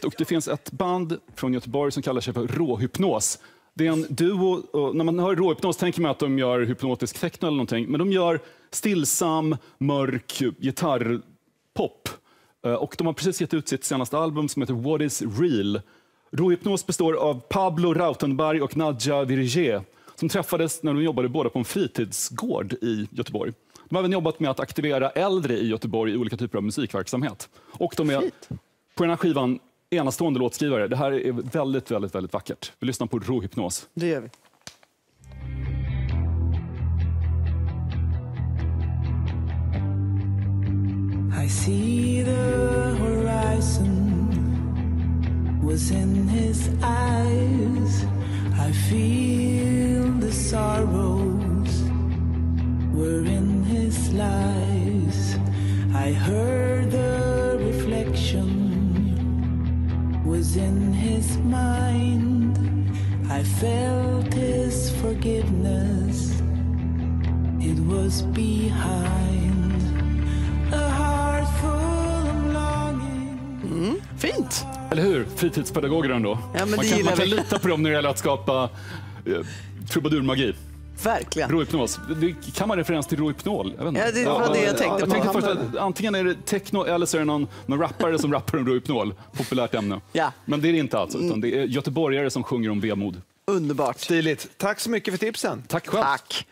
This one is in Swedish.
projekt och det finns ett band från Göteborg som kallar sig för Råhypnos. Det är en duo, och när man hör råhypnos tänker man att de gör hypnotisk techno eller någonting, men de gör stillsam, mörk gitarrpop. Eh, Och de har precis gett ut sitt senaste album som heter What is real? Råhypnos består av Pablo Rautenberg och Nadja Virgé som träffades när de jobbade båda på en fritidsgård i Göteborg. De har även jobbat med att aktivera äldre i Göteborg i olika typer av musikverksamhet. Och de är på den här skivan enastående låtskrivare. Det här är väldigt, väldigt, väldigt vackert. Vi lyssnar på råhypnos. Det gör vi. I see the horizon was in his eyes. I feel the sorrows were in his lies. I heard the was in his mind. I felt his forgiveness. It was behind a heart full of longing. Fint! Eller hur? Fritidspedagoger ändå. Ja, men man, det kan, man kan vi. lita på dem när det gäller att skapa eh, trubadurmagi. Verkligen. Råhypnos. Det kan vara referens till Rohypnol. Jag vet inte. Ja, det var det jag tänkte jag på. tänkte först att antingen är det techno eller så är det någon, någon rappare som rappar om Rohypnol. Populärt ämne. Ja. Men det är det inte alltså, utan det är göteborgare som sjunger om vemod. Underbart. Stiligt. Tack så mycket för tipsen. Tack själv. Tack.